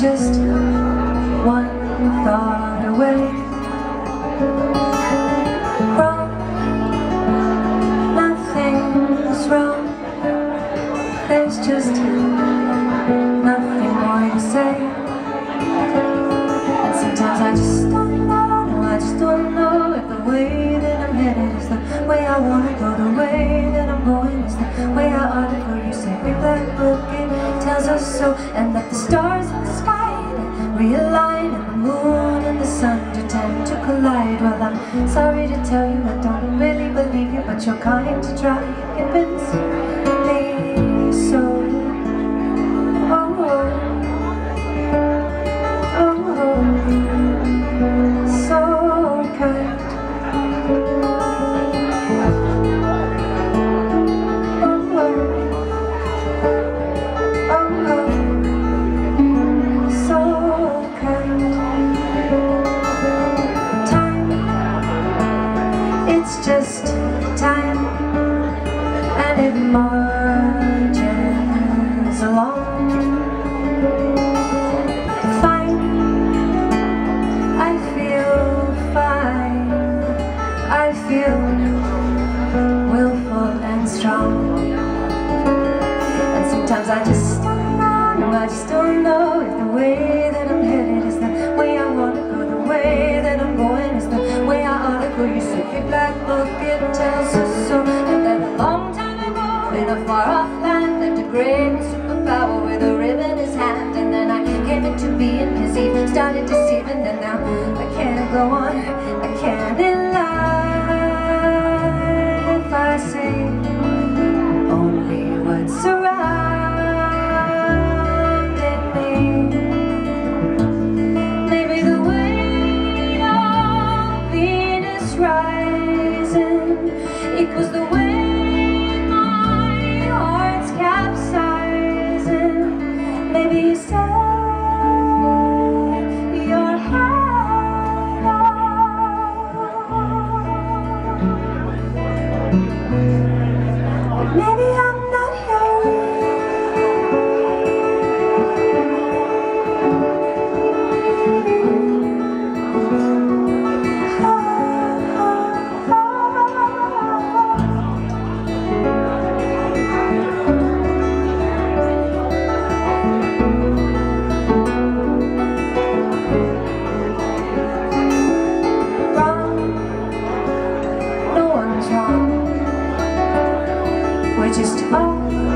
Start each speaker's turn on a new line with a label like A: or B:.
A: Just one thought away Wrong Nothing's wrong. There's just nothing more to say. And sometimes I just don't know No, I just don't know if the way that I'm headed is the way I wanna go. The way that I'm going is the way I ought to go. You say big black book, it tells us so And that the stars realign And the moon and the sun do tend to collide. Well, I'm sorry to tell you I don't really believe you But you're kind to try and convince me marches along. Fine, I feel fine. I feel willful and strong. And sometimes I just don't know, I just don't know if the way that I'm headed is the way I wanna go, the way that I'm going is the way I ought to go. You see, black book, it tells us lived a superpower with a rib in his hand. And then I gave came into being, Eve started deceiving, and now I can't go on, I can't in life. I say only what's surrounding me. Maybe the weight of Venus rising equals the just all